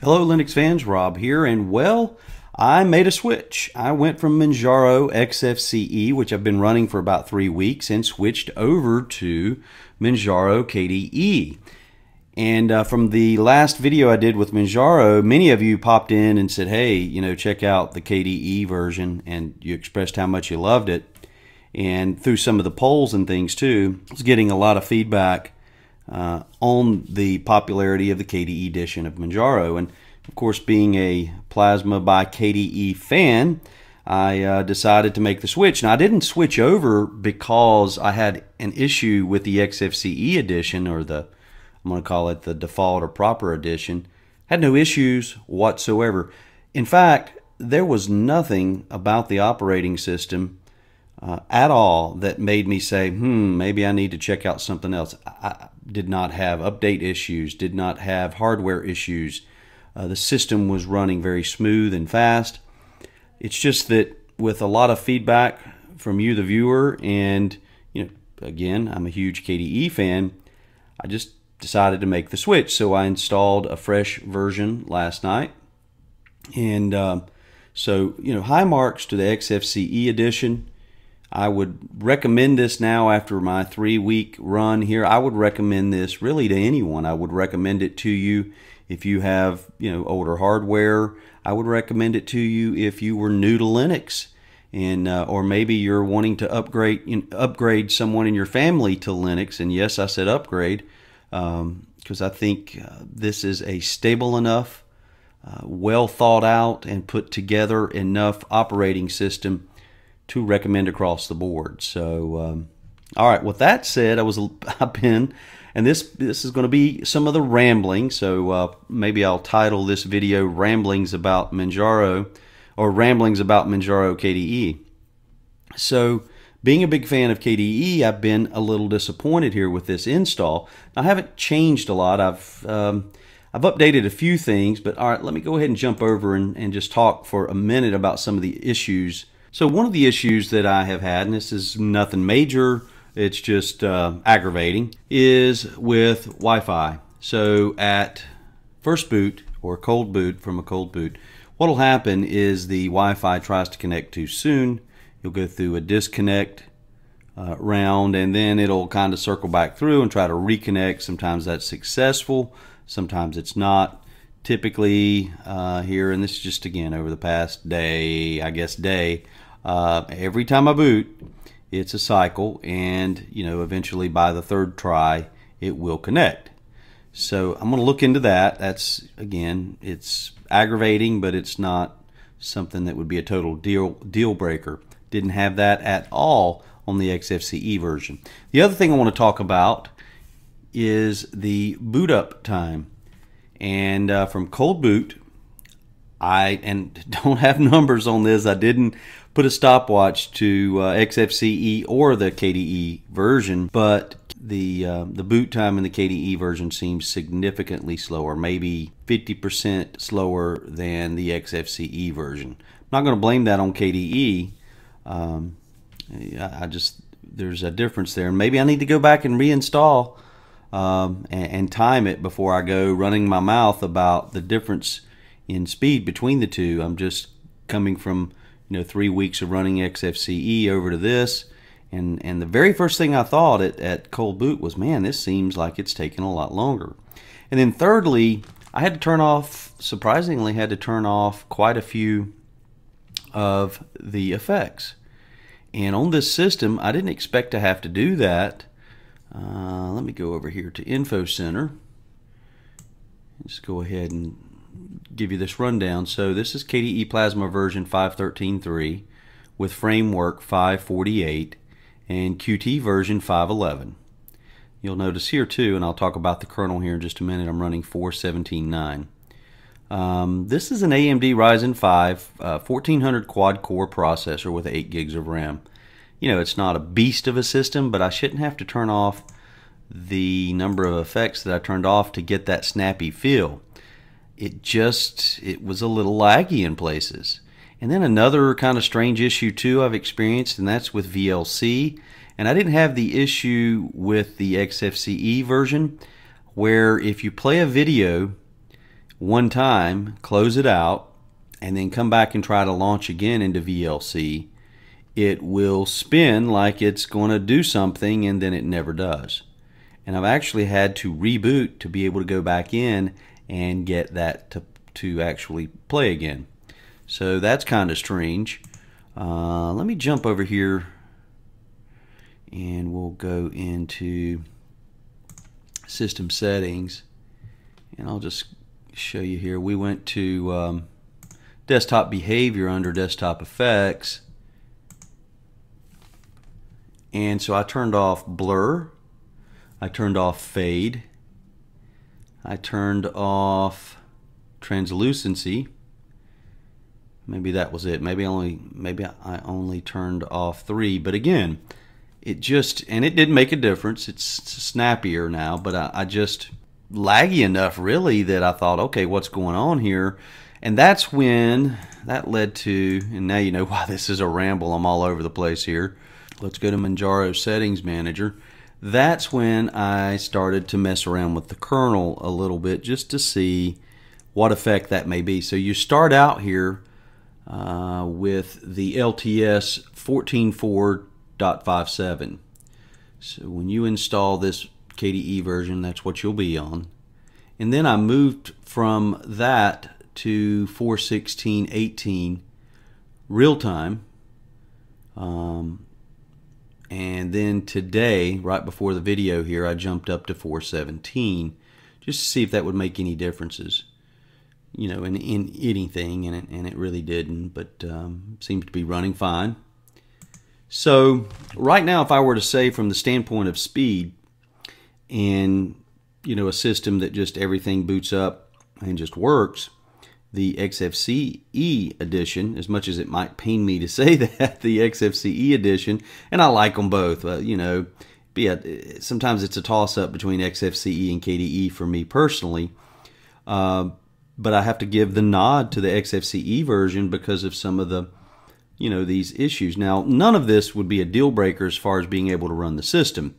Hello, Linux fans. Rob here, and well, I made a switch. I went from Manjaro XFCE, which I've been running for about three weeks, and switched over to Manjaro KDE. And uh, from the last video I did with Manjaro, many of you popped in and said, hey, you know, check out the KDE version, and you expressed how much you loved it. And through some of the polls and things too, I was getting a lot of feedback uh, on the popularity of the KDE edition of Manjaro. And of course, being a Plasma by KDE fan, I uh, decided to make the switch. Now, I didn't switch over because I had an issue with the XFCE edition, or the, I'm going to call it the default or proper edition. Had no issues whatsoever. In fact, there was nothing about the operating system uh, at all that made me say, hmm, maybe I need to check out something else. I did not have update issues, did not have hardware issues. Uh, the system was running very smooth and fast. It's just that with a lot of feedback from you, the viewer, and you know, again, I'm a huge KDE fan. I just decided to make the switch, so I installed a fresh version last night, and uh, so you know, high marks to the XFCE edition. I would recommend this now after my three week run here. I would recommend this really to anyone. I would recommend it to you if you have, you know, older hardware. I would recommend it to you if you were new to Linux and uh, or maybe you're wanting to upgrade upgrade someone in your family to Linux. And yes, I said upgrade because um, I think uh, this is a stable enough, uh, well thought out, and put together enough operating system to recommend across the board. So, um, all right. With that said, I was I've been, and this this is going to be some of the rambling. So uh, maybe I'll title this video "Ramblings About Manjaro" or "Ramblings About Manjaro KDE." So, being a big fan of KDE, I've been a little disappointed here with this install. I haven't changed a lot. I've um, I've updated a few things, but all right, let me go ahead and jump over and, and just talk for a minute about some of the issues so one of the issues that I have had, and this is nothing major, it's just uh, aggravating, is with Wi-Fi. So at first boot or cold boot from a cold boot, what will happen is the Wi-Fi tries to connect too soon. You'll go through a disconnect uh, round and then it'll kind of circle back through and try to reconnect. Sometimes that's successful, sometimes it's not. Typically uh, here, and this is just again over the past day, I guess day, uh, every time I boot, it's a cycle, and you know, eventually by the third try, it will connect. So I'm going to look into that. That's again, it's aggravating, but it's not something that would be a total deal deal breaker. Didn't have that at all on the XFCE version. The other thing I want to talk about is the boot up time. And uh, from cold boot, I and don't have numbers on this. I didn't put a stopwatch to uh, XFCE or the KDE version, but the uh, the boot time in the KDE version seems significantly slower, maybe 50% slower than the XFCE version. I'm not going to blame that on KDE. Um, I just there's a difference there, maybe I need to go back and reinstall um, and, and time it before I go running my mouth about the difference in speed between the two. I'm just coming from you know three weeks of running XFCE over to this, and and the very first thing I thought at, at cold boot was, man, this seems like it's taking a lot longer. And then thirdly, I had to turn off, surprisingly, had to turn off quite a few of the effects. And on this system, I didn't expect to have to do that. Uh, let me go over here to Info Center. Let's go ahead and give you this rundown. So this is KDE Plasma version 5.13.3 with framework 548 and Qt version 511. You'll notice here too, and I'll talk about the kernel here in just a minute, I'm running 4.17.9. Um, this is an AMD Ryzen 5 uh, 1400 quad core processor with 8 gigs of RAM. You know, it's not a beast of a system, but I shouldn't have to turn off the number of effects that I turned off to get that snappy feel it just it was a little laggy in places And then another kind of strange issue too I've experienced, and that's with VLC. And I didn't have the issue with the XFCE version, where if you play a video one time, close it out, and then come back and try to launch again into VLC, it will spin like it's going to do something and then it never does. And I've actually had to reboot to be able to go back in and get that to, to actually play again. So that's kind of strange. Uh, let me jump over here and we'll go into system settings and I'll just show you here. We went to um, desktop behavior under desktop effects and so I turned off blur. I turned off fade. I turned off translucency. Maybe that was it. Maybe only maybe I only turned off three. But again it just and it didn't make a difference. It's snappier now but I, I just laggy enough really that I thought okay what's going on here? And that's when that led to and now you know why this is a ramble. I'm all over the place here let's go to Manjaro settings manager. That's when I started to mess around with the kernel a little bit just to see what effect that may be. So you start out here uh, with the LTS 14.4.57 so when you install this KDE version that's what you'll be on. And then I moved from that to 416.18 real time. Um, and then today, right before the video here, I jumped up to 417 just to see if that would make any differences, you know, in, in anything, and it, and it really didn't, but um, seems to be running fine. So right now, if I were to say from the standpoint of speed and, you know, a system that just everything boots up and just works, the XFCE edition, as much as it might pain me to say that, the XFCE edition, and I like them both. Uh, you know, be a, sometimes it's a toss up between XFCE and KDE for me personally. Uh, but I have to give the nod to the XFCE version because of some of the, you know, these issues. Now, none of this would be a deal breaker as far as being able to run the system.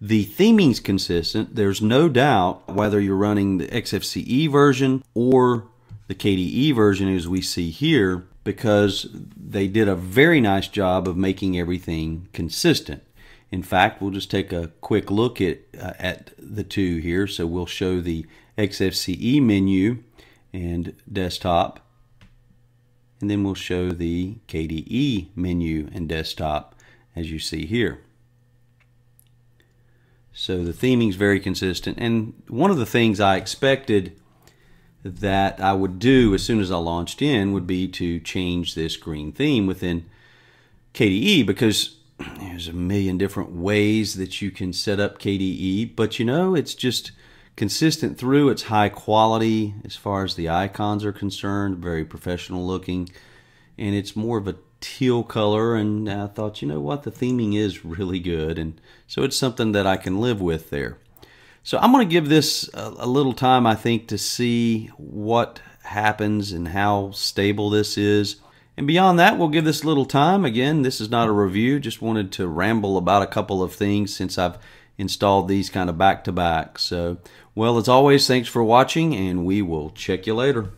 The theming's consistent. There's no doubt whether you're running the XFCE version or the KDE version as we see here because they did a very nice job of making everything consistent. In fact, we'll just take a quick look at, uh, at the two here. So we'll show the XFCE menu and desktop, and then we'll show the KDE menu and desktop as you see here. So the theming is very consistent, and one of the things I expected that I would do as soon as I launched in would be to change this green theme within KDE because there's a million different ways that you can set up KDE, but you know, it's just consistent through. It's high quality as far as the icons are concerned, very professional looking, and it's more of a teal color. And I thought, you know what, the theming is really good, and so it's something that I can live with there. So I'm going to give this a, a, little time, I think, to see what happens and how stable this is. And beyond that, we'll give this a little time. Again, this is not a review. Just wanted to ramble about a couple of things since I've installed these kind of back to back. So, well, as always, thanks for watching, and we will check you later.